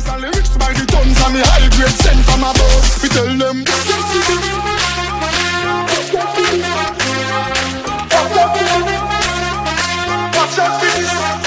songs and lyrics by the tons and me high grade sent from above. We tell them. Watch out for this.